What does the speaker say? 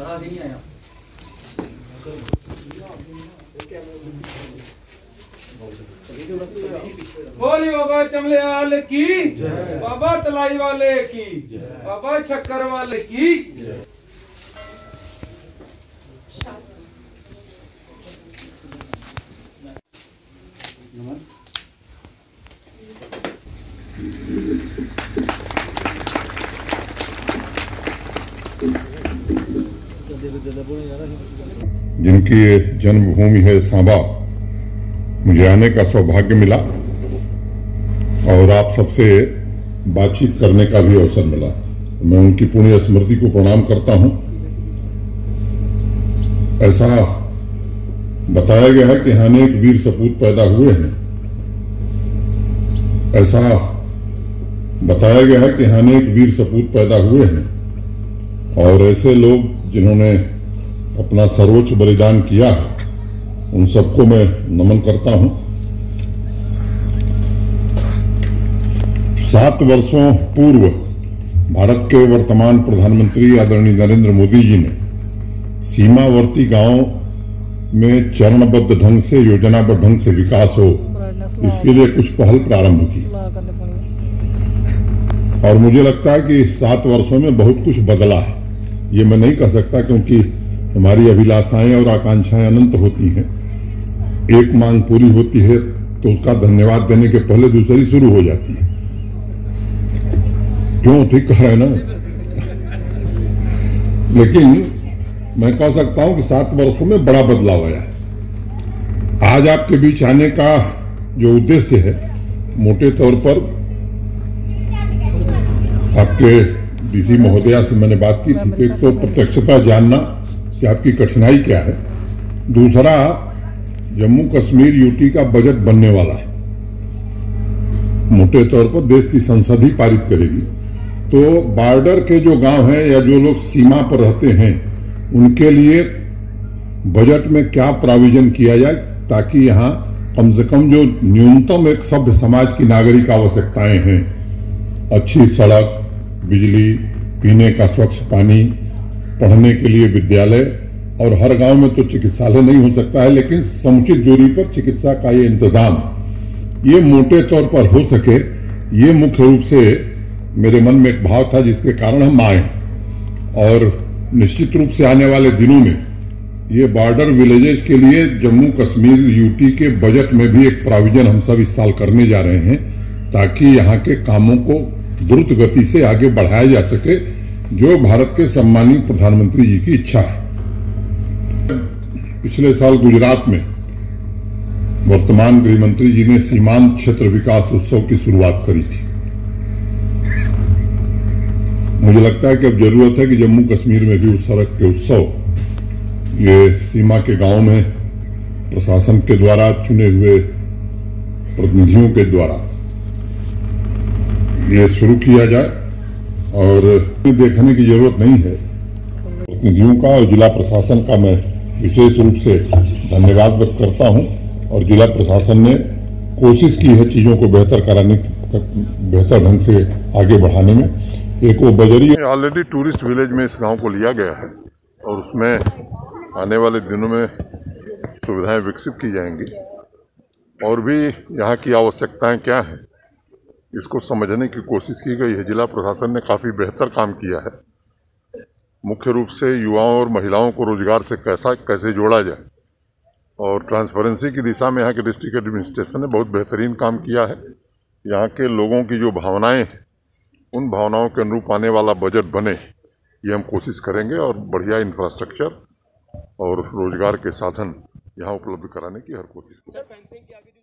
आगे नहीं आया। बोली बाबा चमलेवाल की बाबा तलाई वाले की बाबा छक्कर वाले की। जिनकी ये जन्मभूमि है सांबा, मुझे आने का सौभाग्य मिला और आप सबसे बातचीत करने का भी अवसर मिला। मैं उनकी पुण्य स्मृति को प्रणाम करता हूँ। ऐसा बताया गया है कि अनेक वीर सपूत पैदा हुए हैं। ऐसा बताया गया है कि अनेक वीर सपूत पैदा हुए हैं और ऐसे लोग जिन्होंने अपना सर्वोच्च बलिदान किया है, उन सबको मैं नमन करता हूँ। सात वर्षों पूर्व भारत के वर्तमान प्रधानमंत्री आदरणीय नरेंद्र मोदी जी ने सीमावर्ती गाँव में चरणबद्ध ढंग से, योजनाबद्ध ढंग से विकास हो, इसके लिए कुछ पहल प्रारंभ की। और मुझे लगता है कि सात वर्षों में बहुत कुछ बदला है। ये मैं नहीं कह सकता क्योंकि हमारी अभिलाषाएँ और आकांक्षाएँ अनंत होती हैं। एक मांग पूरी होती है तो उसका धन्यवाद देने के पहले दूसरी शुरू हो जाती है। क्यों ठीक कह रहे ना? लेकिन मैं कह सकता हूँ कि सात वर्षों में बड़ा बदलाव आया है। आज आपके बीच आने का जो उद्देश्य है, मोटे तौर पर आपके डीसी महोदया से मैंने बात की थी एक तो प्रत्यक्षता जानना कि आपकी कठिनाई क्या है। दूसरा, जम्मू कश्मीर यूटी का बजट बनने वाला है। मोटे तौर पर देश की संसद ही पारित करेगी। तो बॉर्डर के जो गाँव हैं या जो लोग सीमा पर रहते हैं, उनके लिए बजट में क्या प्राविजन किया जाए ताकि यहाँ कम से कम जो न्यूनतम एक सभ्य समाज की नागरिक आवश्यकताएँ हैं, अच्छी सड़क बिजली, पीने का स्वच्छ पानी, पढ़ने के लिए विद्यालय, और हर गाँव में तो चिकित्सालय नहीं हो सकता है, लेकिन समुचित दूरी पर चिकित्सा का ये इंतज़ाम, ये मोटे तौर पर हो सके, ये मुख्य रूप से मेरे मन में एक भाव था जिसके कारण हम आए और निश्चित रूप से आने वाले दिनों में ये बॉर्डर विलेजेस के लिए जम्मू कश्मीर यूटी के बजट में भी एक प्रोविज़न हम सब इस साल करने जा रहे हैं, ताकि यहाँ के कामों को द्रुत गति से आगे बढ़ाया जा सके, जो भारत के सम्मानित प्रधानमंत्री जी की इच्छा है। पिछले साल गुजरात में वर्तमान गृह मंत्री जी ने सीमांत क्षेत्र विकास उत्सव की शुरुआत करी थी। मुझे लगता है कि अब ज़रूरत है कि जम्मू कश्मीर में भी उस सड़क के उत्सव, ये सीमा के गाँव में प्रशासन के द्वारा चुने हुए प्रतिनिधियों के द्वारा ये शुरू किया जाए और देखने की ज़रूरत नहीं है। प्रतिनिधियों का और जिला प्रशासन का मैं विशेष रूप से धन्यवाद व्यक्त करता हूँ और जिला प्रशासन ने कोशिश की है चीज़ों को बेहतर कराने बेहतर ढंग से आगे बढ़ाने में। एक वो बजरी ऑलरेडी टूरिस्ट विलेज में इस गाँव को लिया गया है और उसमें आने वाले दिनों में सुविधाएँ विकसित की जाएँगी और भी यहाँ की आवश्यकताएँ क्या हैं? इसको समझने की कोशिश की गई है। जिला प्रशासन ने काफ़ी बेहतर काम किया है। मुख्य रूप से युवाओं और महिलाओं को रोज़गार से कैसा, कैसे जोड़ा जाए। और ट्रांसपेरेंसी की दिशा में यहाँ के डिस्ट्रिक्ट एडमिनिस्ट्रेशन ने बहुत बेहतरीन काम किया है। यहाँ के लोगों की जो भावनाएँ हैं, उन भावनाओं के अनुरूप आने वाला बजट बने, ये हम कोशिश करेंगे और बढ़िया इंफ्रास्ट्रक्चर और रोज़गार के साधन यहाँ उपलब्ध कराने की हर कोशिश करेंगे।